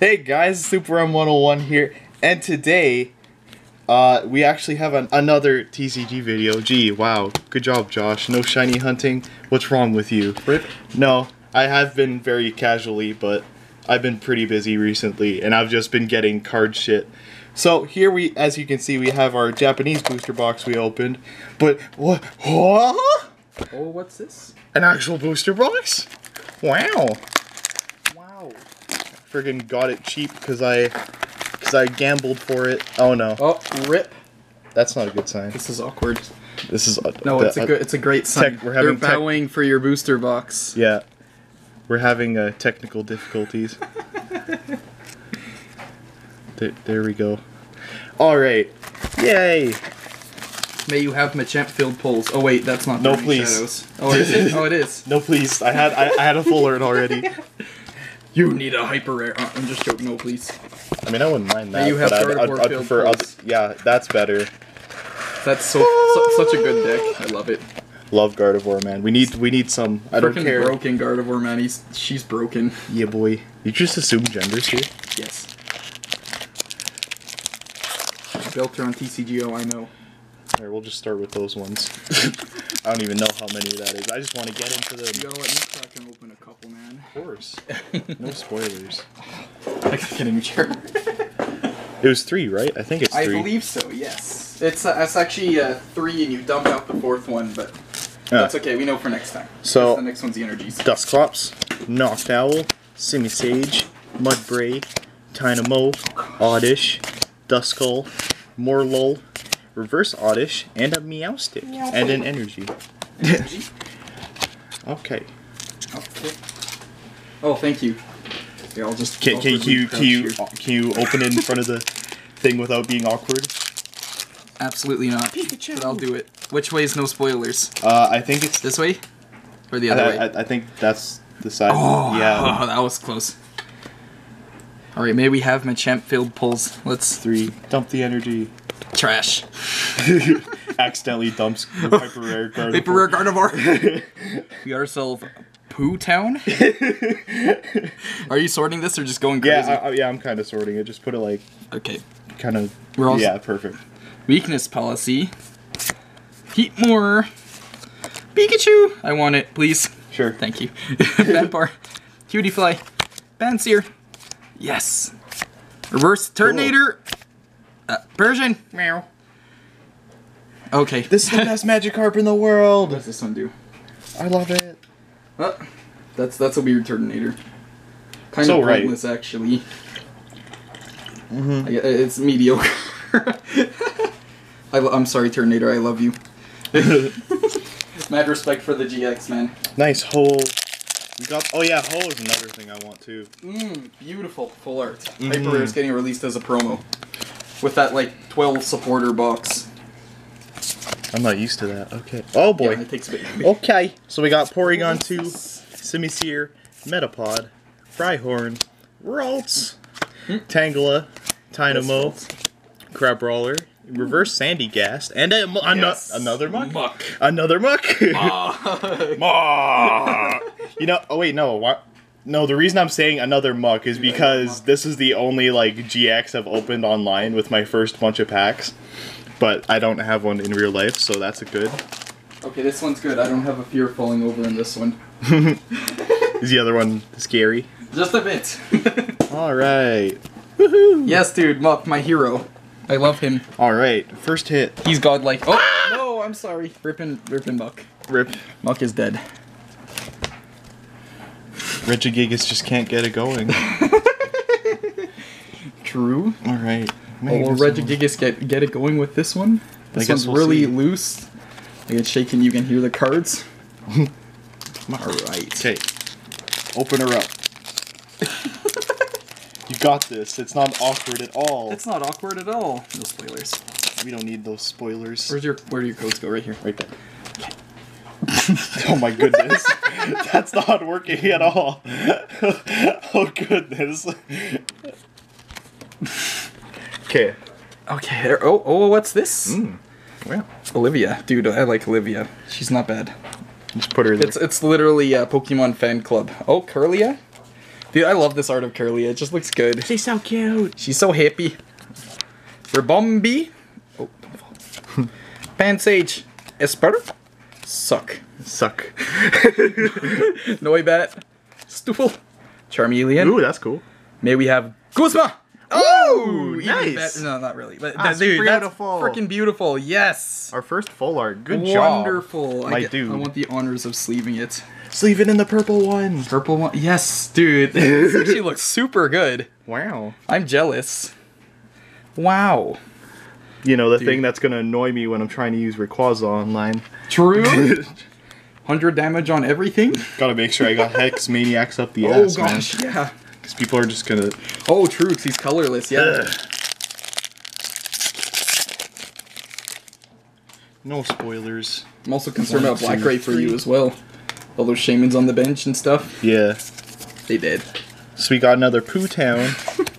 Hey guys, Super M101 here, and today, uh, we actually have an, another TCG video. Gee, wow, good job, Josh. No shiny hunting. What's wrong with you? Rip. No, I have been very casually, but I've been pretty busy recently, and I've just been getting card shit. So here we, as you can see, we have our Japanese booster box we opened, but what? What? Oh, what's this? An actual booster box? Wow. Friggin' got it cheap because I, because I gambled for it. Oh no, Oh, rip. that's not a good sign. This is awkward. This is uh, No, the- it's a good. It's a great sign. Tech- we're having They're bowing for your booster box. Yeah, we're having uh, technical difficulties. there, there we go. All right, yay! May you have Machamp field pulls. Oh wait, that's not. No, please. Shadows. Oh, is it? Oh, it is. No, please. I had I, I had a full already. You need a hyper rare. Uh, I'm just joking. No, please. I mean, I wouldn't mind that. you have but I'd, I'd, I'd prefer other. Yeah, that's better. That's so, so such a good deck. I love it. Love Gardevoir, man. We need we need some. I don't care. broken Gardevoir, man. He's she's broken. Yeah, boy. You just assume genders here. Yes. I built her on TCGO. I know. Alright, we'll just start with those ones. I don't even know how many that is. I just want to get into the. You them. gotta let me crack and open a couple, man. Of course. No spoilers. I gotta get a new chair. It was three, right? I think it's I three. believe so. Yes. It's uh, it's actually uh, three, and you dumped out the fourth one, but Yeah. that's okay. We know for next time. So- the next one's the energies. Dusclops, Noctowl, Simisage, Mudbray, Tynamo, Oddish, Duskull, Morelull, Reverse Oddish, and a Meowstic, and an Energy. Okay. Okay. Oh, thank you. Yeah, I'll just. Can, can, you, can, you, here. can you open it in front of the thing without being awkward? Absolutely not. But I'll do it. Which way is no spoilers? Uh, I think it's. This way, or the I, other way? I, I think that's the side. Oh, yeah. oh, that was close. All right, may we have Machamp filled pulls? Let's Three. Dump the energy. Trash. Accidentally dumps the Hyper Rare card. Paper rare Gardevoir. we got ourselves Poo Town. Are you sorting this or just going crazy? Yeah, I, I- yeah, I'm kind of sorting it. Just put it like okay. kind of. We're also- yeah, perfect. Weakness policy. Heatmor. Pikachu. I want it, please. Sure. Thank you. Vampire. Cutie Fly. Pansear. Yes. Reverse Turtonator. Uh, Persian. Meow. Okay. This is the best Magikarp in the world. What does this one do? I love it. Uh, that's that's a weird Terminator. Kind So of right. pointless, actually. Mm-hmm. I- It's mediocre. I, I'm sorry, Terminator. I love you. Mad respect for the GX, man. Nice hole. We got. Oh yeah, hole is another thing I want too. Mmm, beautiful full art. Mhm. Hyper Rare is getting released as a promo. With that, like, 12 supporter box. I'm not used to that. Okay. Oh boy. Yeah, it takes a bit. Okay. So we got Porygon 2, Simisear, Metapod, Fryhorn, Ralts, Tangela, Tynamo, Crabrawler, Reverse Sandygast, and a, ano- Yes. another Muk. Muk. Another Muk. Muk. you know, oh wait, no. What? No, the reason I'm saying another Muk is because this is the only like GX I've opened online with my first bunch of packs. But I don't have one in real life, so that's a good. okay, this one's good. I don't have a fear of falling over in this one. Is the other one scary? Just a bit. All right. Woohoo! yes, dude, Muk, my hero. I love him. All right. First hit. He's godlike. Oh, no, I'm sorry. Rippin', rippin' Muk. Rip. Muk is dead. Regigigas just can't get it going. True. All right. Oh, will Regigigas get get it going with this one? This one's we'll really see. loose. Like it's shaking, you can hear the cards. Alright. Okay. Open her up. you got this. It's not awkward at all. It's not awkward at all. No spoilers. We don't need those spoilers. Where's your where do your codes go? Right here. Right there. oh my goodness. That's not working at all. oh goodness. Okay. Okay. There, oh oh, oh what's this? Hmm. Well, Olivia, dude. I like Olivia. She's not bad. just put her there. It's it's literally a Pokemon fan club. Oh, Kirlia. Dude, I love this art of Curly. It just looks good. She's so cute. She's so happy. Ribombee. Oh, don't fall. Pansage. Espurr. Suck. Suck. Noibat. Stool. Charmeleon. Ooh, that's cool. May we have Guzma. Oh, even nice. No, not really. But ah, That's dude, beautiful. that's freaking beautiful. Yes. Our first full art. Good job. Wonderful. I, my get- dude. I want the honors of sleeving it. Sleeve it in the purple one. Purple one. Yes, dude. This actually looks super good. Wow. I'm jealous. Wow. You know, the Dude. thing that's gonna annoy me when I'm trying to use Rayquaza online. True. 100 damage on everything? Gotta make sure I got Hex Maniacs up the Oh ass, gosh, yeah. Because people are just gonna. Oh, true, 'cause he's colorless, yeah. Ugh. No spoilers. I'm also concerned One, about Black Ray for you as well. All those Shaymins on the bench and stuff, Yeah. they did. So we got another Poo Town,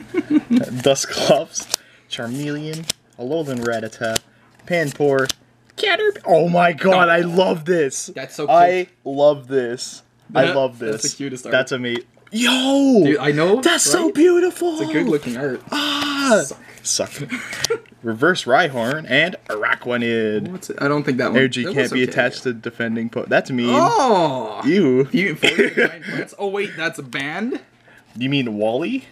Dusclops, Charmeleon, Alolan Rattata, Panpour, Caterpie. Oh my god, I love this. That's so I love this. I love this. that's the cutest art. That's amazing. Yo! Dude, I know. that's so beautiful. It's a good looking art. Ah! Suck. Suck. Reverse Rhyhorn and Araquanid. What's it? I don't think that one. Energy that can't be okay. attached to defending po- That's mean. Oh! You. You. Oh wait, that's a band. You mean Wally?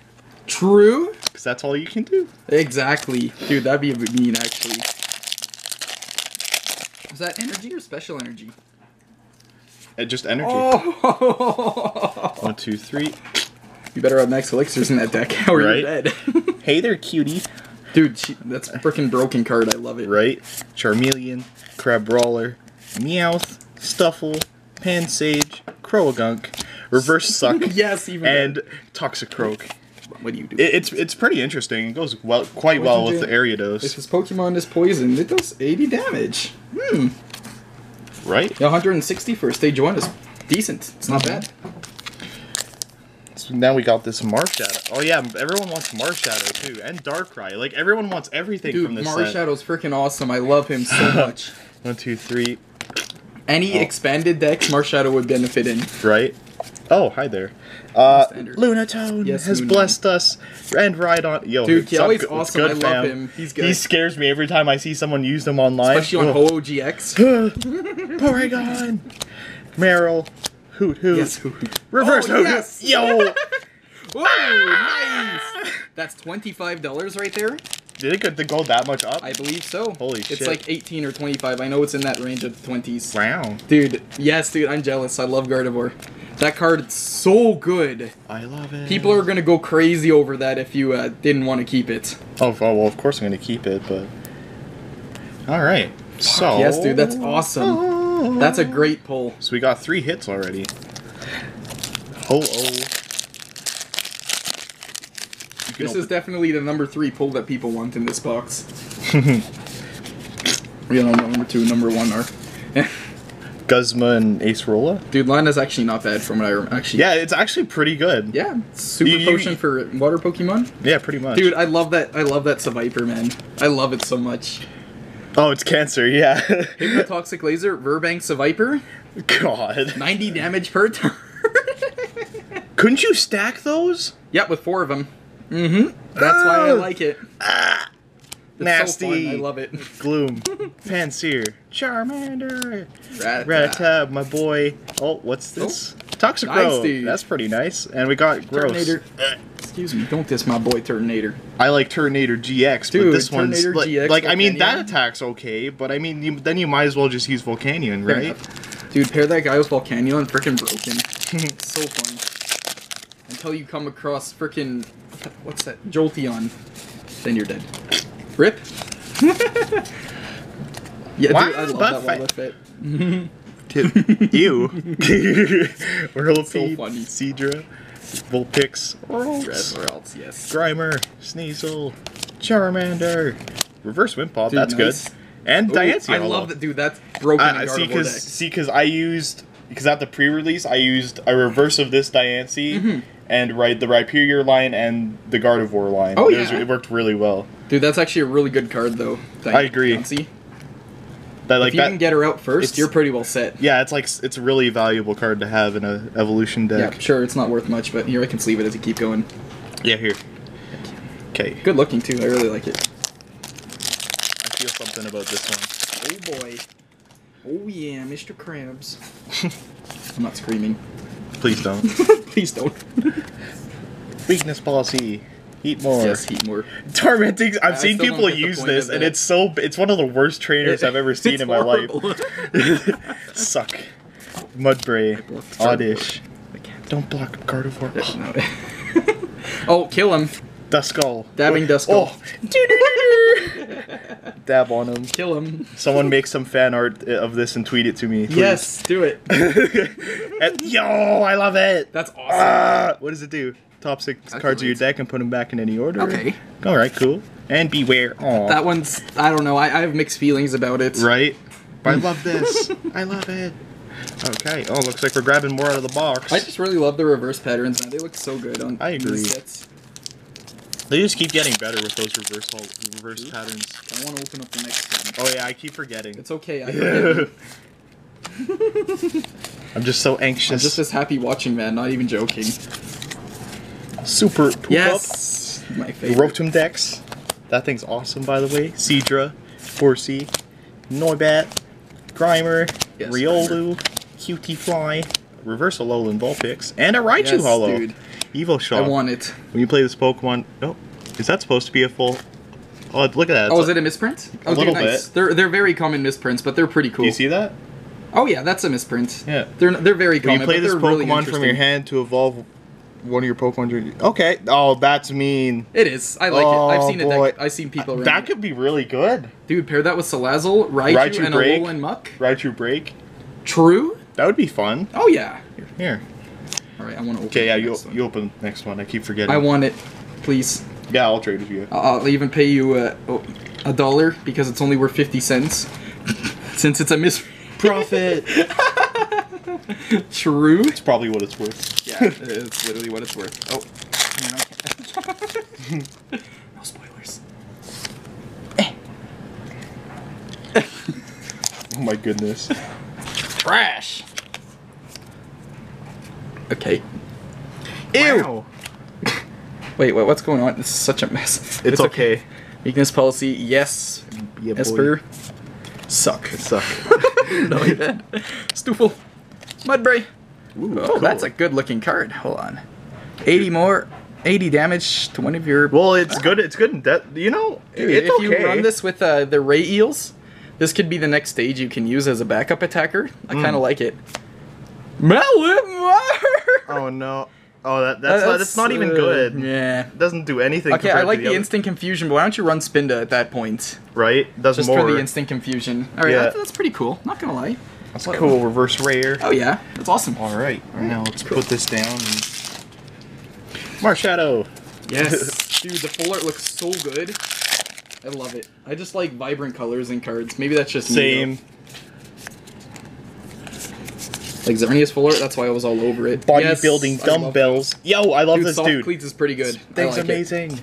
True. Because that's all you can do. Exactly, dude. That'd be mean actually. Is that energy or special energy? Uh, just energy. Oh! One, two, three. you better have max elixirs in that deck, or Right. you're dead. Hey there, cutie. dude, she, that's a freaking broken card. I love it. Right? Charmeleon, Crabrawler, Meowth, Stufful, Pansage, Croagunk, Reverse Suck, Yes, even and Toxicroak. What do you do? It, it's it's pretty interesting. It goes well, quite well with the If Ariados, his Pokemon is poisoned, it does 80 damage. Hmm. right? Yeah, 160 for stage one is decent. It's not Mm-hmm. bad. So now we got this Marshadow. Oh yeah, everyone wants Marshadow too, and Darkrai. Like everyone wants everything Dude, from this set. Marshadow's freaking awesome. I love him so much. One, two, three. Any Oh. expanded deck, Marshadow would benefit in. Right? Oh, hi there. Uh, Standard. Lunatone Yes, has Lunatone. blessed us and Rhydon. Yo, Dude, it's up Kiawe's good- it's awesome. good, I love fam. him. He's good. He scares me every time I see someone use them online. Especially on Oh. Ho-Oh GX. Porygon, Meryl, Hoot Hoot, yes, hoo hoo. Reverse Oh, Hoot yes. Hoot. Yo, Whoa, nice! That's $25 right there? did it get to go that much up? I believe so. Holy it's shit. It's like 18 or 25. I know it's in that range of the 20s. wow, Dude, yes, dude, I'm jealous. I love Gardevoir. That card is so good. I love it. People are gonna go crazy over that if you uh, didn't want to keep it. Oh, oh, well, of course I'm gonna keep it, but all right. So Yes, dude, that's awesome. That's a great pull. So we got three hits already. Oh oh. This is definitely the number three pull that people want in this box. you know, number two, number one are. Guzma and Acerola. Dude, line is actually not bad from what I rem- actually. Yeah, it's actually pretty good. Yeah, super You- you- potion for water Pokemon. Yeah, pretty much. Dude, I love that. I love that Seviper, man. I love it so much. Oh, it's cancer. Yeah. Hypnotoxic Laser, Virbank Seviper, God. 90 damage per turn. Couldn't you stack those? yep, with four of them. Mm-hmm. That's why I like it. It's Nasty. So fun. I love it. Gloom. Pansear. Charmander. Rat- Rattata, my boy. Oh, what's oh, this? Toxicroak. Nice. That's pretty nice. And we got gross. Turtonator. Excuse me, don't diss my boy Turtonator. I like Turtonator GX, Dude, but this one's Turtonator like, GX like I mean that attack's okay, but I mean you, then you might as well just use Volcanion, right? Dude, pair that guy with Volcanion, freaking broken. It's so fun. Until you come across freaking what's that? Jolteon. Then you're dead. Rip. yeah, Wow, dude, I love that Wobbuffet. Ew. Whirlipede, funny. Seadra, Vulpix, Ralts, Or else, yes. Grimer, Sneasel, Charmander, Reverse Wimpod, Dude, that's nice. good, and Ooh, Diancie. I love that, dude. That's broken I see because see because I used because at the pre-release I used a reverse of this Diancie mm-hmm. And right the Rhyperior line and the Gardevoir line. Oh, it, was- yeah. it worked really well. Dude, that's actually a really good card, though. I agree. See? That like if you that. can get her out first, you're pretty well set. yeah, it's like it's a really valuable card to have in a evolution deck. Yeah, sure, it's not worth much, but here I can sleeve it as you keep going. Yeah, here. Okay, Good looking too. I really like it. I feel something about this one. Oh boy. Oh yeah, Mr. Krabs. I'm not screaming. Please don't. Please don't. Weakness policy. Eat more. yes, heat more. Tormenting. I've seen people use this, and it's so. It's one of the worst trainers I've ever seen in my life. Suck. Mudbray. Oddish. Don't block Gardevoir. No. oh, kill him. Duskull. Dabbing oh, Duskull. Oh. Dab on him. Kill him. Someone make some fan art of this and tweet it to me. please. Yes, do it. And- Yo, I love it. That's awesome. Ah, what does it do? Top six Okay, cards of your deck and put them back in any order. Okay. All right, cool. And beware. Aw. That one's. I don't know. I, I have mixed feelings about it. Right? But I love this. I love it. Okay. Oh, looks like we're grabbing more out of the box. I just really love the reverse patterns, man. They look so good on I agree. these sets. They just keep getting better with those reverse reverse patterns. I want to open up the next one. Oh yeah, I keep forgetting. It's okay. I forget. I'm just so anxious. I'm just as happy watching, man. Not even joking. super poop Yes, my favorite. Rotom Dex. That thing's awesome, by the way. Seadra, Horsea, Noibat, Grimer, Yes, Riolu, Cutiefly, Reverse Alolan Vulpix, and a Raichu Yes, Hollow. dude. Evo I want it. When you play this Pokemon, oh, is that supposed to be a full? Oh, look at that. Oh, It's is it a misprint? A Okay, little nice. bit. They're they're very common misprints, but they're pretty cool. Do you see that? Oh yeah, that's a misprint. Yeah. They're they're very common. When you play this they're really Pokemon from your hand to evolve one of your Pokemon. Okay. Oh, that's mean. It is. I like it. I've Oh, seen it. Oh, boy. That, I've seen people around. That could be really good. Dude, pair that with Salazzle, Raichu, Raichu and Break. Alolan Muk. Raichu Break. True. That would be fun. Oh yeah. Here. All right, I want to open. Okay, yeah, you you open the next one. I keep forgetting. I want it, please. Yeah, I'll trade with you. I'll, even pay you oh, a dollar because it's only worth fifty cents. Since it's a mis. Profit. True. it's probably what it's worth. Yeah, it's literally what it's worth. Oh. no spoilers. Oh my goodness. Trash. Okay. Ew. Wait, wait, what's going on? This is such a mess. It's okay. Weakness policy, yes. Yeah, boy. Espurr. Suck. It suck. no, you did. Stufful. Mudbray. Ooh, Oh, cool. that's a good looking card. Hold on. 80 more, 80 damage to one of your. Well, it's good. It's good in depth. You know, Dude, it's if okay. you run this with uh, the Ray Eels, this could be the next stage you can use as a backup attacker. I Hmm. kind of like it. Malamar! Oh no. Oh, that that's not, that's not even uh, good. Yeah. It doesn't do anything. Okay, I compared to like the, other- instant confusion, but why don't you run Spinda at that point? Right, does Just more. for the instant confusion. Alright, Yeah. that's, that's pretty cool. Not gonna lie. That's cool. Reverse rare. Oh, yeah. That's awesome. All right. Now let's put this down. And... Marshadow. Yes. Dude, the full art looks so good. I love it. I just like vibrant colors in cards. Maybe that's just me, Same. though. Like Xerneas full art, that's why I was all over it. Yes, Bodybuilding I dumbbells. Yo, I love Dude, this soft dude. cleats is pretty good. I Thing's like it. amazing.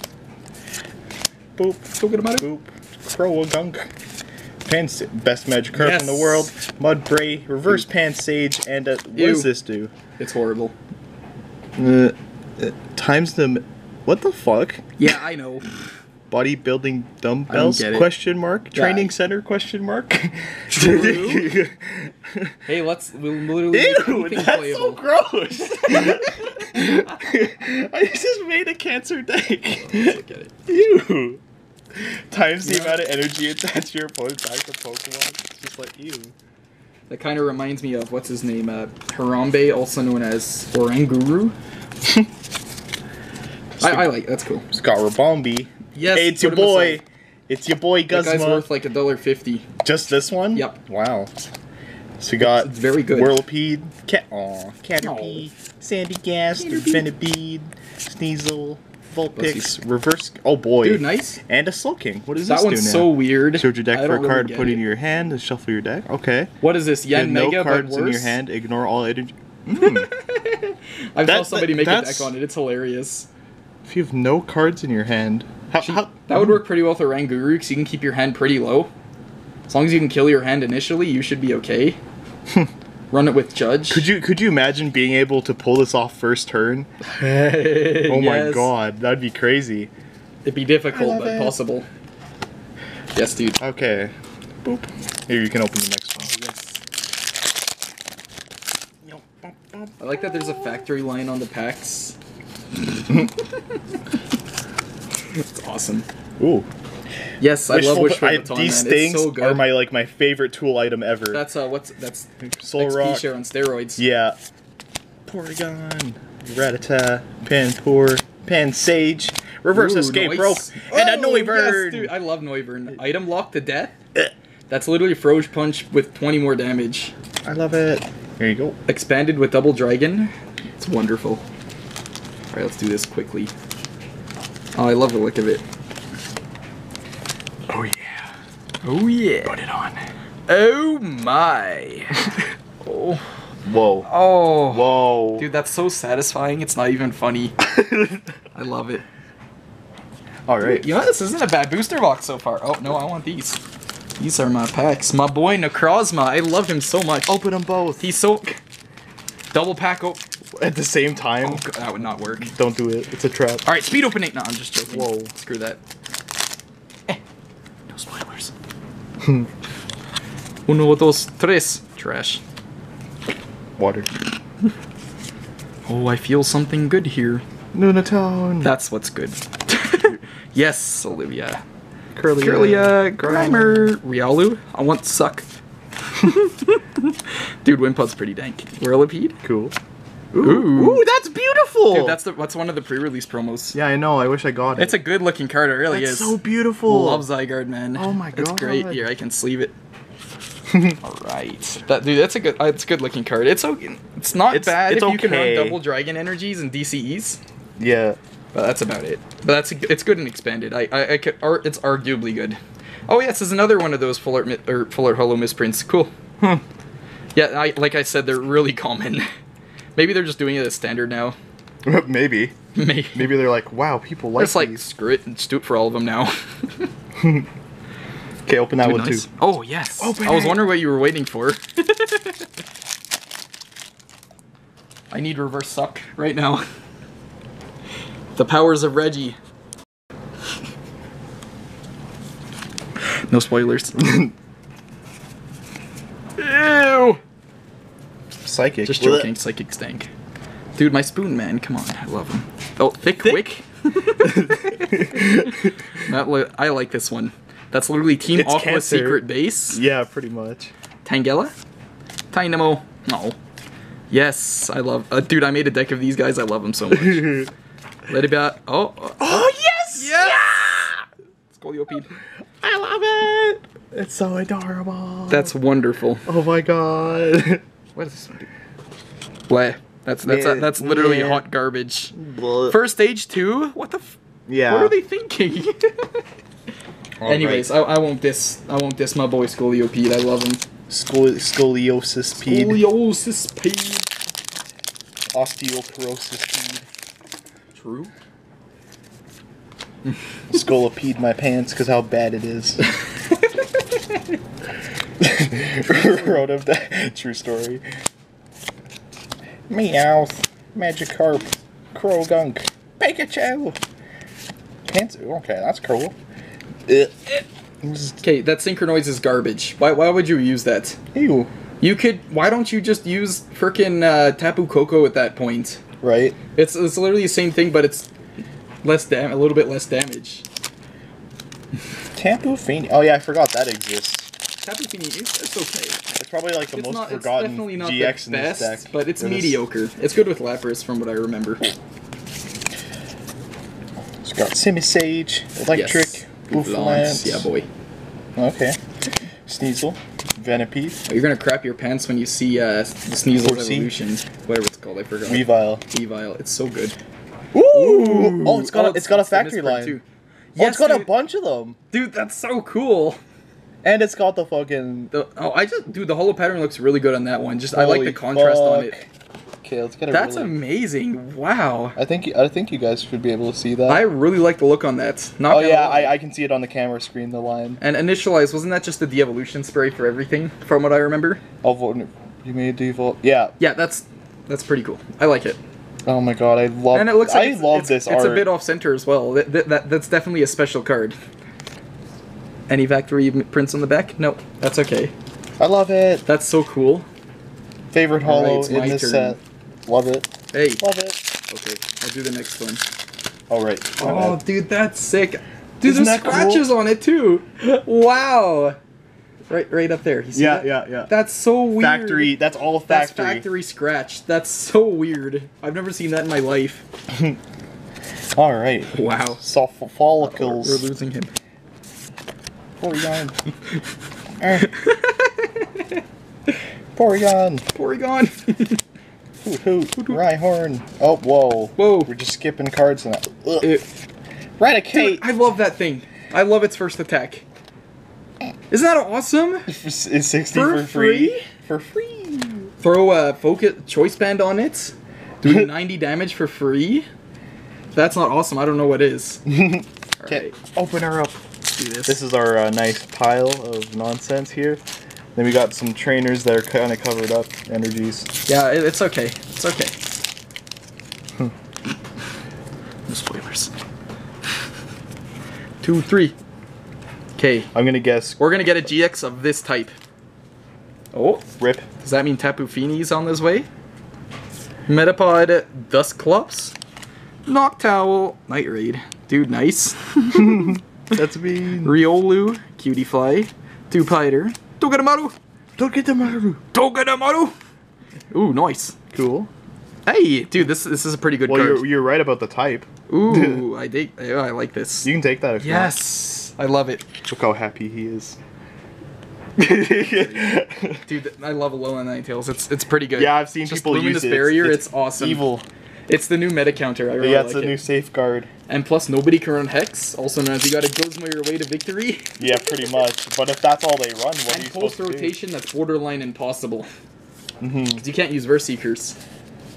Boop. So good about it. Boop. gunk. Pants best magic card in the Yes. world. Mudbray, reverse Pansage, and uh, what Ew. does this do? It's horrible. Uh, uh, times the what the fuck? Yeah, I know. Bodybuilding dumbbells? Question mark. Yeah. Training center? Question mark. True. Hey, let's we'll literally Ew, that's playable. so gross. I just made a cancer deck. It. Ew. Times the Yeah. amount of energy attached to your opponent's to Pokemon. It's just like ew. That kind of reminds me of what's his name, uh, Harambe, also known as Oranguru. I, I like that's cool. Got Ribombee. Yes, Hey, it's your boy. It's your boy That guy's worth like a dollar fifty. Just this one? Yep. Wow. So we got It's very good. Whirlipede, Cat, aw, Caterpie, Sandygast, Venipede, Sneasel, Vulpix, Reverse. Oh boy. Dude, nice. And a Slowking. What does That this one's do now? so weird. Search your deck for a really card, put it it. in your hand, and shuffle your deck. Okay. What is this? You have Yen no cards but in your hand. Ignore all energy. Hmm. I saw That- somebody make a deck on it. It's hilarious. If you have no cards in your hand, how, how That would work pretty well with Oranguru because you can keep your hand pretty low. As long as you can kill your hand initially, you should be okay. Run it with Judge. Could you could you imagine being able to pull this off first turn? Oh my god, that'd be crazy. It'd be difficult, but it. possible. Yes, dude. Okay. Boop. Here you can open the next one. Yes. I like that there's a factory line on the packs. it's awesome. Ooh. Yes, I love Wishful- Wishful I- Baton, These man. things it's so are my like my favorite tool item ever. That's uh, what's that's Soul XP Rock. share on steroids. Yeah. Porygon, Rattata, Panpour, Pansage, Reverse Ooh, Escape nice. Rope, and a Oh, Noivern. Yes, dude, I love Noivern. Item lock to death. That's literally Froge Punch with 20 more damage. I love it. Here you go. Expanded with Double Dragon. It's wonderful. Alright, let's do this quickly. Oh, I love the look of it. Oh yeah. Oh yeah. Put it on. Oh my. oh. Whoa. Oh. Whoa. Dude, that's so satisfying. It's not even funny. I love it. All right. You know, this isn't a bad booster box so far. Oh, no, I want these. These are my packs. My boy Necrozma. I love him so much. Open them both He's so... Double pack. Oh, at the same time. oh God, that would not work. Don't do it. It's a trap. All right, speed opening. No, I'm just joking. Whoa. Screw that. Eh, no spoilers. Uno, dos, tres. Trash. Water. Oh, I feel something good here. Lunatone. That's what's good. yes, Olivia. Curly. Kirlia, Grimer, Riolu. I want suck. Dude, Wimpod's pretty dank. Whirlipede. Cool. Ooh. Ooh, that's beautiful. Dude, that's the that's one of the pre-release promos. Yeah, I know. I wish I got it. It's a good looking card, it really That's is. so beautiful. Love Zygarde, man. Oh my god. It's great. Here, I can sleeve it. All right, that dude, that's a good. Uh, it's a good looking card. It's okay. It's not It's- bad it's if you can run okay. double dragon energies and DCEs. Yeah. But that's about it. But that's it's good and expanded. I I, I could, ar- it's arguably good. Oh yes, there's another one of those full art mi- or full art hollow misprints. Cool. Hmm. Yeah, I, like I said, they're really common. Maybe they're just doing it as standard now. Maybe. Maybe. Maybe they're like, wow, people like It's like screw it and do it for all of them now. Okay, open that Dude, one nice. too. Oh yes. Open I was it. wondering what you were waiting for. I need reverse suck right now. the powers of Reggie. no spoilers. Ew. Psychic. Just Blech. joking. Psychic stank. Dude, my spoon man. Come on, I love him. Oh, thick, Thick? wick. that I like this one. That's literally Team It's Aqua cancer. secret base. Yeah, pretty much. Tangela? Tynamo? No. Yes, I love. Uh, dude, I made a deck of these guys. I love them so much. Let it be. out- Oh, oh, Oh yes! yes! Scolipede. I love it. It's so adorable. That's wonderful. Oh my god. What does this one do? Bleh. That's that's Yeah, that's literally yeah. hot garbage. Blech. First stage two? What the? F- yeah. What are they thinking? Anyways, right. I, I won't diss. I won't diss my boy Scolipede. I love him. Scol- scoliosis speed. Scoliosis speed. Osteoporosis speed. True. Scolopede my pants because how bad it is. Wrote of that true story. Meowth, Magikarp, Croagunk, Pikachu. Pants. Okay, that's cool. Okay, that Synchronoids is garbage. Why, why would you use that? Ew. You could. Why don't you just use frickin' uh, Tapu Koko at that point? Right. It's it's literally the same thing, but it's less dam, a little bit less damage. Tapu Fini. Oh yeah, I forgot that exists. Tapu Fini, it's, it's okay. It's probably like the It's most not. It's forgotten definitely not GX the in this best, deck. but it's this- mediocre. It's good with Lapras, from what I remember. It's got Simisage, Electric, Yes. Bouffalant. Yeah, boy. Okay. Sneasel, Venipede, Oh, you're gonna crap your pants when you see uh, the Sneasel's Horsea. Evolution, whatever it's called. I forgot. Weavile. Weavile. It's so good. Ooh! Oh, it's got a, it's got a factory line. too. Oh, Yes, it's got a bunch of them, Dude, that's so cool. And it's got the fucking. The, oh, I just dude, the hollow pattern looks really good on that one. Just I like the contrast on it. Okay, let's get a That's really- amazing. Wow. I think I think you guys should be able to see that. I really like the look on that. Not oh yeah. I, I can see it on the camera screen. The line. And initialize wasn't that just the de-evolution spray for everything, from what I remember? Oh, you made default. Yeah. Yeah, that's that's pretty cool. I like it. Oh my god, I love. And it looks like I it's, love it's, this it's art. a bit off center as well. That, that- that's definitely a special card. Any factory prints on the back? No, that's okay. I love it. That's so cool. Favorite hollow it's in this turn. set. Love it. Hey, Love it. okay, I'll do the next one. All right. Oh, dude, that's sick. Dude, Isn't there's that cool? scratches on it too. Wow. Right, right up there. Yeah, that? yeah, yeah. That's so weird. factory. That's all factory. That's factory. scratch. That's so weird. I've never seen that in my life. All right. Wow. Soft follicles. we're losing him. Porygon. Eh. Porygon. Porygon. Hoot hoot. Rhyhorn. Oh, whoa. Whoa. We're just skipping cards now. It- Raticate. I love that thing. I love its first attack. Isn't that awesome? Is 60 For for, free? free? For free. Throw a focus choice band on it, doing 90 damage for free. That's not awesome, I don't know what is. Okay, Alright, open her up. Let's do this. This is our uh, nice pile of nonsense here. Then we got some trainers that are kind of covered up, energies. yeah, it, it's okay. It's okay. no spoilers. Two, three. Okay, I'm gonna guess we're gonna get a GX of this type. Oh, Rip. does that mean Tapu Fini's on his way? Metapod Dusclops, Noctowl, Night Raid. Dude, nice. That's me. Riolu, Cutie Fly, Dewpider, Togedemaru, Don't get the Maru. Togedemaru. Ooh, nice. Cool. Hey, dude, this this is a pretty good Well, card. you're, you're right about the type. Ooh, I dig. I, I like this. You can take that if you Yes, I love it. Look how happy he is. dude. I love Alolan Ninetales. It's it's pretty good. yeah, I've seen Just people use Luminous it. Barrier. It's, awesome. Evil. It's the new meta counter. I really yeah, like it's a it. new safeguard. And plus, nobody can run Hex. Also known as you gotta Guzma your way to victory. Yeah, pretty much. But if that's all they run, what are you supposed post to do? rotation, that's borderline impossible. Mm-hmm. Because you can't use Verse Seekers.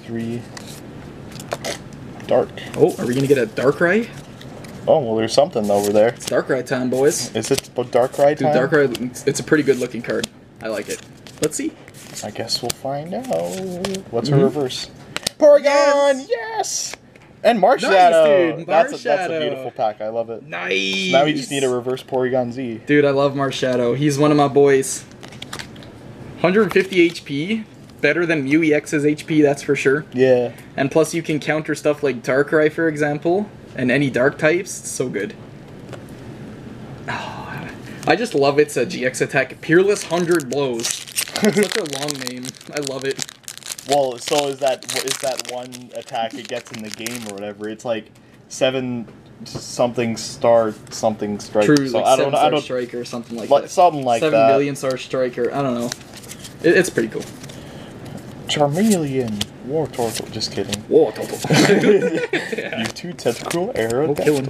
Three. Dark. Oh, are we gonna get a Darkrai? Oh well, there's something over there. It's Darkrai time, boys. Is it Darkrai Dude, time? Darkrai, it's- a pretty good looking card. I like it. Let's see. I guess we'll find out. What's Mhm. her reverse? Porygon! Yes! Yes! And Marsh Nice, Shadow! dude. That's, a, that's a beautiful pack. I love it. Nice. Now we just need a reverse Porygon Z. Dude, I love Marshadow. He's one of my boys. 150 HP. Better than Mew EX's HP, that's for sure. Yeah. And plus, you can counter stuff like Darkrai, for example, and any dark types. It's so good. Oh, I just love its uh, GX attack. Peerless 100 blows. Such a long name. I love it. Well, so is that is that one attack it gets in the game or whatever? It's like seven something star something strike. True, so like I seven don't know. I star don't striker or something like, like that. something like Seven that. million star striker. I don't know. It, it's pretty cool. Charmeleon, Wartortle. Just kidding. Whoa, total. You two tentacle arrow. We'll kill him.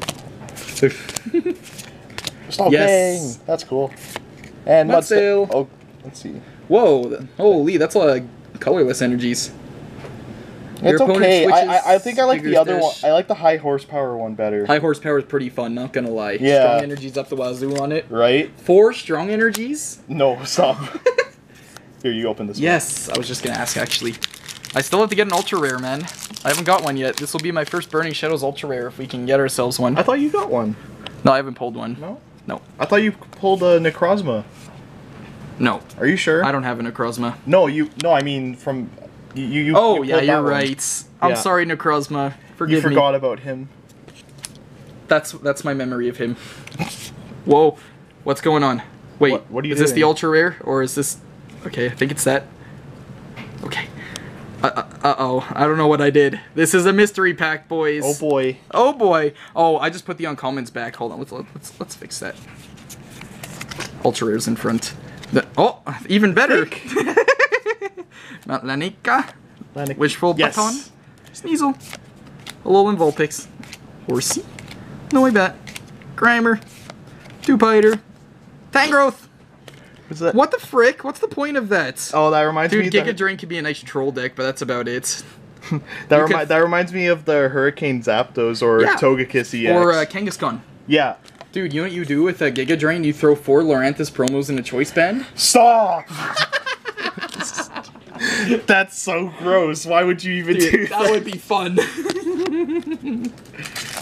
Stop Yes. That's cool. And Mudsdale. Oh, let's see. Whoa, holy, that's a colorless energies. It's okay. I, I think I like the other one. I like the high horsepower one better. High horsepower is pretty fun, not gonna lie. Yeah. Strong energies up the wazoo on it. Right? Four strong energies? No, stop. Here, you open this. one. Yes, I was just gonna ask actually. I still have to get an ultra rare, man. I haven't got one yet. This will be my first Burning Shadows ultra rare if we can get ourselves one. I thought you got one. No, I haven't pulled one. No. No. I thought you pulled a Necrozma. No. Are you sure? I don't have a Necrozma. No, you. No, I mean from. You. you Oh, you yeah, you're right. I'm Yeah. sorry, Necrozma. Forgive You me. forgot about him. That's that's my memory of him. Whoa, what's going on? Wait, What- what are you is this the ultra rare or is this? Okay, I think it's that. Okay. Uh, uh oh, I don't know what I did. This is a mystery pack, boys. Oh boy. Oh boy. Oh, I just put the uncommons back. Hold on, let's let's let's fix that. Ultra rares in front. The, oh, even better. Mount Lanakila, Lanik- Wishful yes. Baton, Sneasel, Alolan Vulpix, Horsea, Noibat, Grimer, Dewpider, Tangrowth, What's that? What the frick? What's the point of that? Oh, that reminds me. Dude, that- Giga Drain could be a nice troll deck, but that's about it. That, remi- could- that reminds me of the Hurricane Zapdos or Yeah. Togekiss EX. Or uh, Kangaskhan. yeah. Dude, you know what you do with a Giga Drain? You throw four Lurantis promos in a choice band. Stop! That's so gross. Why would you even do that? that would be fun.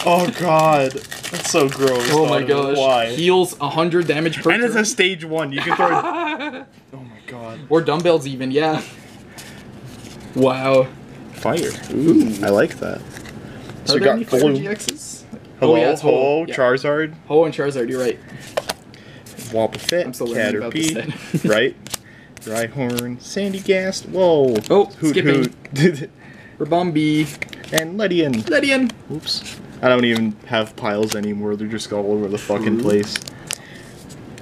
Oh god. That's so gross. oh my Donovan. gosh. Why? Heals 100 damage per and it's a stage one. You can throw it. oh my god. Or dumbbells even, yeah. Wow. Fire. Ooh, I like that. So Are we there any got fire Blue. Hello, Oh, yeah, it's Ho, Yeah. Charizard, Ho and Charizard, you're right. Wobbuffet, I'm still learning about this Caterpie, right? Rhyhorn, Sandygast, whoa. Oh, Hoot skipping. Hoot. Ribombee, and Ledian. Ledian. Oops. I don't even have piles anymore. They're just all over the fucking True. place.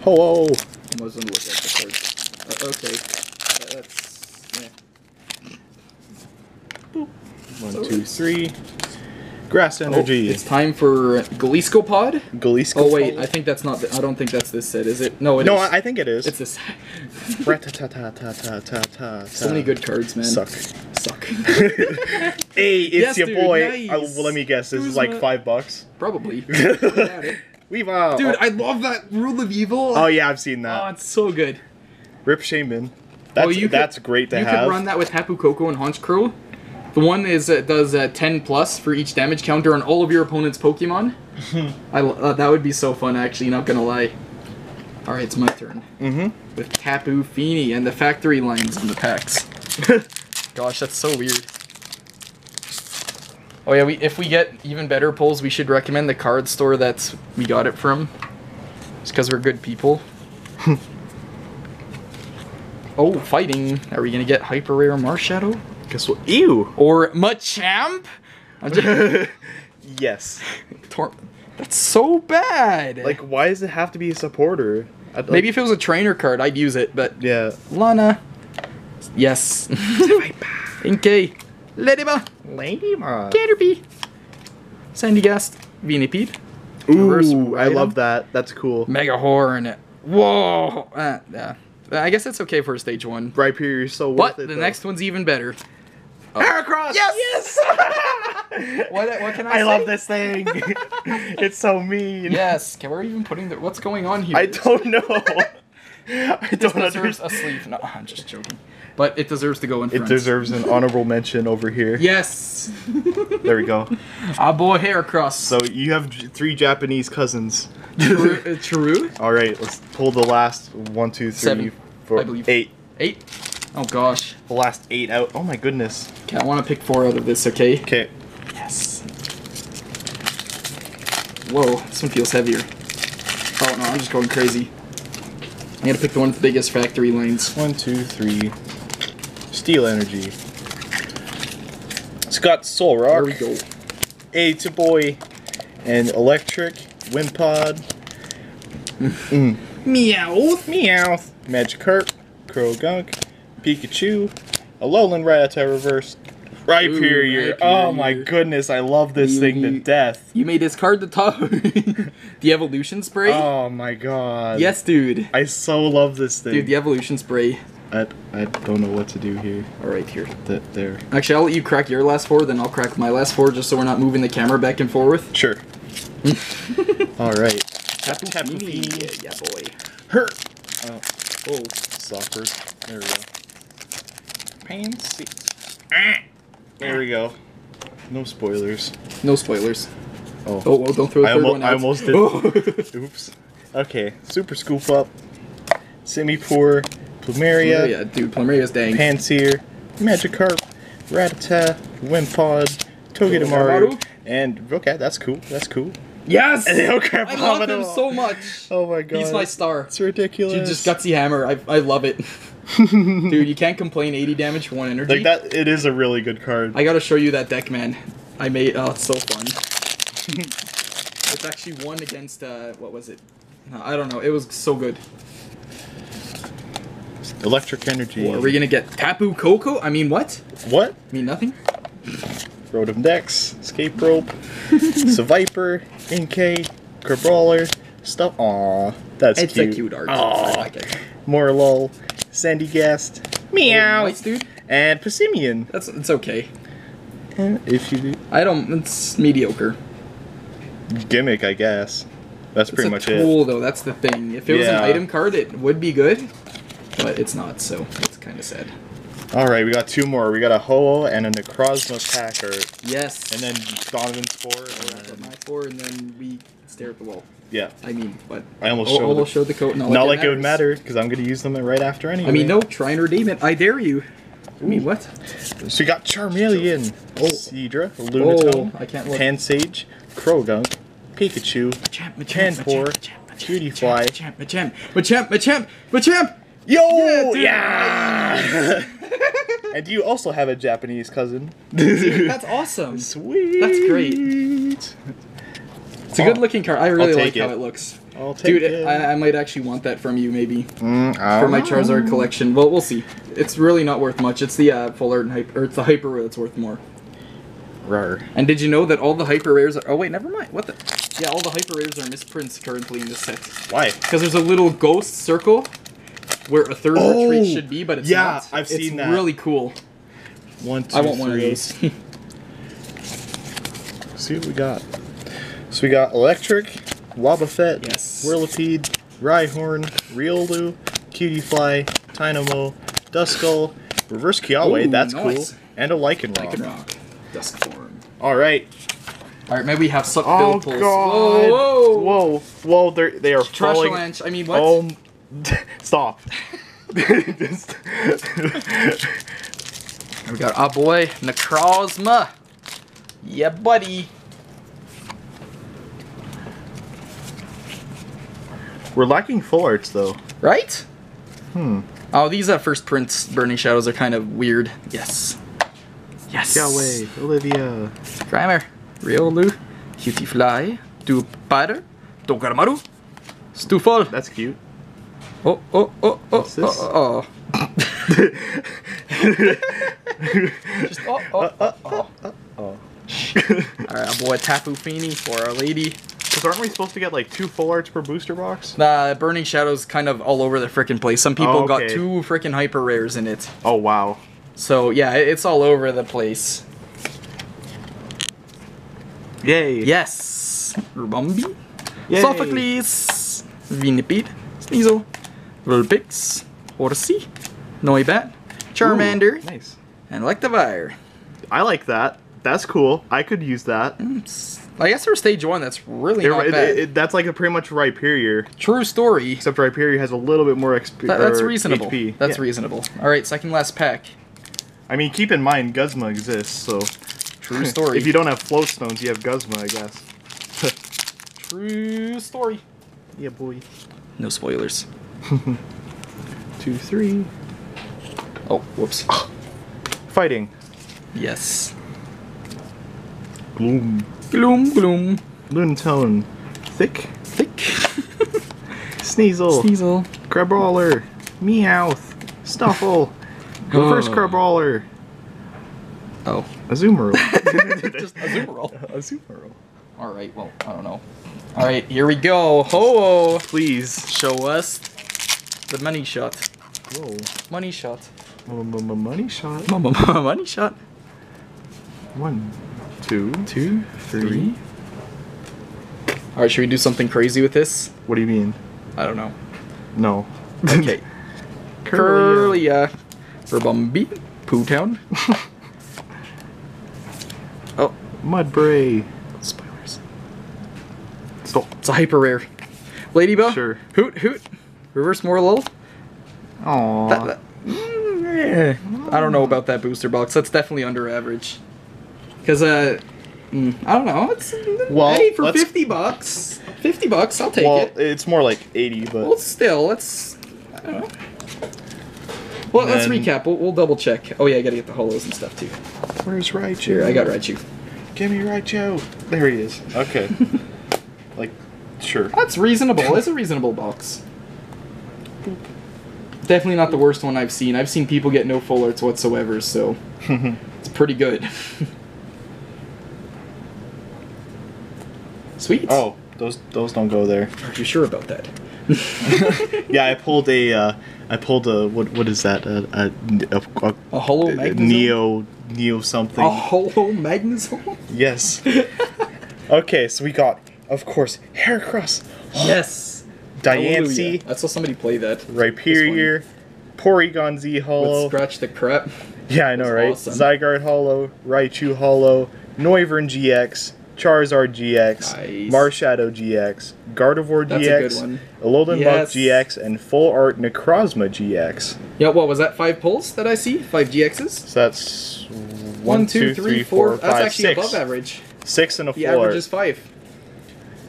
Ho, ho. I wasn't look at the cards. Uh, okay. Uh, that's. Yeah. One, two, three. Grass Oh, energy. it's time for Golisopod. Galisco. Oh wait, I think that's not. The, I don't think that's this set, is it? No, it is. no, I, I think it is. It's this. So many good cards, man. Suck. Suck. hey, it's Yes, your dude, boy. nice. Uh, well, let me guess. This Who's is like that? five bucks. Probably. We've uh, Dude, oh, I love that Rule of Evil. oh yeah, I've seen that. Oh, it's so good. Rip Shaymin. That's oh, you that's could- great to you have. could run that with Tapu Koko and Honchkrow. The one is uh, does uh, 10 plus for each damage counter on all of your opponent's Pokemon. I uh, that would be so fun, actually. Not gonna lie. All right, it's my turn mm-hmm. with Tapu Fini and the factory lines in the packs. Gosh, that's so weird. Oh yeah, we if we get even better pulls, we should recommend the card store that we got it from. Just because we're good people. oh, fighting. Are we gonna get hyper rare Marshadow? Guess what? Ew. Or Machamp? I'm just, Yes. Tor- That's so bad. Like, why does it have to be a supporter? I'd like- maybe if it was a trainer card, I'd use it, but Yeah. Lana. Yes. Inkay. Ladybug. Lady Ma. Caterpie. Sandygast. Venipede. Ooh, I love that. That's cool. Megahorn. Whoa. Uh, yeah. I guess it's okay for a stage one. Right here, you're so But worth it. the though. next one's even better. Heracross. Yes! What, what can I, I say? love this thing. it's so mean. Yes. Can we even putting the. What's going on here? I don't know. I This don't deserves a sleeve. No, I'm just joking. But it deserves to go in It deserves an honorable mention over here. Yes. There we go. Ah, boy, Heracross. So you have three Japanese cousins. true. uh, true. All right, let's pull the last one, two, three, Seven, four, I believe. eight. Eight. Oh gosh. The last eight out. Oh my goodness. Okay, I want to pick four out of this. Okay. Okay. Yes. Whoa, this one feels heavier. Oh no, I'm just going crazy. I'm gonna pick the one with the biggest factory lanes. One, two, three. Steel energy. It's got Soul There we go. A to boy. And electric. Wimpod. mm. Meow. Meowth. Magikarp. Croagunk. Pikachu. Alolan Rattata reverse. Rhyperior. Rhyperior. Oh my goodness, I love this thing to death. You may discard the top. the evolution spray. Oh my god. yes, dude. I so love this thing. Dude, the evolution spray. I, I don't know what to do here. All right, here. That there. Actually, I'll let you crack your last four, then I'll crack my last four, just so we're not moving the camera back and forth. Sure. All right. Tapu Tapu. Yeah, boy. Her. Uh, oh, Oh, softer. There we go. Pansy. Ah. There we go. No spoilers. no spoilers. Oh. Oh, well, don't throw the I, third almo- one I almost did. Oh. Oops. Okay. Super scoop up. Simipour. Plumeria. yeah, dude, Plumeria's dang. Pansear. Magikarp. Rattata. Wimpod. Togedemaru. Togedemaru. And okay, that's cool. That's cool. yes! Oh, crap, I love him so much. Oh my god. He's my star. It's ridiculous. Dude, just gutsy hammer. I, I love it. Dude, you can't complain. 80 damage for one energy. Like that, it is a really good card. I gotta show you that deck, man. I made. Oh, it's so fun. it's actually one against. Uh, what was it? No, I don't know. It was so good. Electric energy. Are we gonna get Tapu Koko? I mean, what? What? I mean, nothing. Rotom Dex, Escape Rope, Seviper, Inkay, Crabrawler, stuff. Aw, that's It's cute. a cute art. I like it. more lol. Sandygast, meow, nice, dude. and Passimian. That's it's okay. Eh, If you do I don't. It's mediocre. gimmick, I guess. That's It's pretty a much it. tool, though. That's the thing. If it was an item card, it would be good, but it's not. So it's kind of sad. All right, we got two more. We got a Ho-Oh and a Necrozma packer, Yes. and then Donovan's Spore. I'll And put my four, and then we stare at the wall. Yeah, I mean, but I almost I'll, showed I'll it. show the coat. Not, not like, like it would matter because I'm gonna use them right after anyway. I mean, no. Try and redeem it. I dare you. I mean, what? So we got Charmeleon, Oh. Seadra, Lunatone, Oh, I can't look. Pansage, Croagunk, Pikachu, Champ, Panpour, Cutiefly. Champ, Machamp, Machamp, Machamp, Machamp. Yo! Yeah, dude. Yeah! and you also have a Japanese cousin. That's awesome. Sweet. That's great. It's a good looking card. I really I'll like take how it. it looks. I'll take Dude, it. I, I might actually want that from you, maybe, Mm, I for my don't know. Charizard collection. Well, we'll see. It's really not worth much. It's the uh, full art and hyper, or it's the hyper rare that's worth more. Rar. And did you know that all the hyper rares are? Oh wait, never mind. What the? Yeah, all the hyper rares are misprints currently in this set. Why? Because there's a little ghost circle where a third Oh, retreat should be, but it's yeah, not. I've it's seen that. really cool. One, two, I want one of three. those. See what we got. So we got Electric, Wobbuffet, Yes. Whirlipede, Rhyhorn, Riolu, Cutiefly, Tynamo, Duskull, Reverse Kiawe, Ooh, that's nice. cool, and a Lycanroc. I can rock. All right. All right, maybe we have suck Oh bill god! Whoa, whoa, whoa, whoa! They're they are Trash falling. I mean, what? Oh, stop! Just- We got our boy Necrozma. Yeah, buddy. We're lacking full arts though. Right? Hmm. Oh, these uh, first prints, Burning Shadows, are kind of weird. Yes. Yes. Kiawe, Olivia. Grimer, Riolu, Cutie Fly, Dewpider, Dokaramaru, Stufful. That's cute. Oh, oh, oh, oh, What's this? oh, oh. Just, oh, oh, oh, oh. Oh. Alright, our boy Tapu Fini for Our Lady. Because aren't we supposed to get like two full arts per booster box? Uh, Burning Shadows kind of all over the frickin' place. Some people Oh, got two frickin' hyper rares in it. Oh wow. So yeah, it's all over the place. Yay. Yes! Ribombee, Yay. Sophocles, Venipede, Sneasel, Vulpix, Horsea, Noibat, Charmander, Ooh, nice. and Electivire. I like that. That's cool. I could use that. I guess for stage one, that's really It- not it- bad. it- that's like a pretty much Rhyperior, True story. except Rhyperior has a little bit more XP. That- that's reasonable. HP. That's Yeah. reasonable. All right, second last pack. I mean, keep in mind Guzma exists, so True story. if you don't have float stones, you have Guzma, I guess. True story. yeah, boy. No spoilers. Two, three. Oh, whoops. Fighting. Yes. Gloom. Gloom, gloom. Lunatone. Thick. Thick. Sneasel. Sneasel. Crabrawler. Meowth. Stufful. Reverse Oh. Crabrawler. Oh. Azumarill. Just Azumarill. Azumarill. All right. Well, I don't know. All right, here we go. Ho! Please. Show us the money shot. Whoa. Money shot. Money shot. money shot. One, two, Two, three. All right, should we do something crazy with this? What do you mean? I don't know. No. Okay. Kirlia. Burbumby. Pootown. oh, Mudbray. spoilers. Stop. It's a hyper rare. Ladybug. Sure. Hoot hoot. Reverse Morelull. Aww. That, that, mm, eh. I don't know about that booster box. That's definitely under average. Cause uh, mm, I don't know. It's Well, hey for fifty bucks. Fifty bucks, I'll take well, it. it's more like 80, but Well, still, let's. I don't know. Well, let's recap. We'll, we'll double check. Oh yeah, I gotta get the holos and stuff too. where's Raichu? Here, I got Raichu. Give me Raichu. There he is. Okay. like, sure. That's reasonable. It's a reasonable box. Definitely not the worst one I've seen. I've seen people get no full arts whatsoever, so it's pretty good. Sweet. Oh, those those don't go there. Are you sure about that? Yeah, I pulled a uh, I pulled a what what is that a a, a, a, A holo neo neo something. A holo magnezone? Yes. okay, so we got of course Heracross, Yes. Diancie. I saw somebody play that. Rhyperior, Porygon Z Holo. scratch the crap. Yeah, I know, right? awesome. Zygarde Holo, Raichu Holo, Noivern GX, Charizard GX, Nice. Marshadow GX, Gardevoir That's GX, one. Alolan Yes. GX, and Full Art Necrozma GX. Yeah, what was that? Five pulls that I see? Five GXs? So that's One, two, three, four. That's five, actually six. above average. Six and a The four. average is five.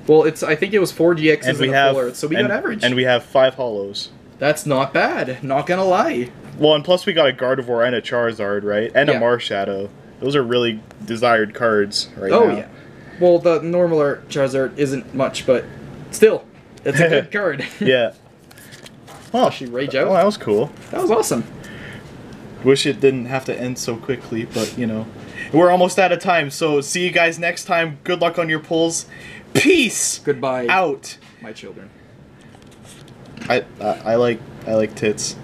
Well, it's I think it was four GXs and and, we a have full art, so we and, got average. and we have five holos. That's not bad. Not gonna lie. Well, and plus we got a Gardevoir and a Charizard, right? And Yeah. a Marshadow. Those are really desired cards right oh now. yeah. Well, the normal art Charizard isn't much, but still, it's a good card. yeah. Oh, She rage out. Oh, that was cool. that was awesome. Wish it didn't have to end so quickly, but you know. We're almost out of time, so see you guys next time. Good luck on your pulls. Peace Goodbye, out. my children. I, I I like I like tits.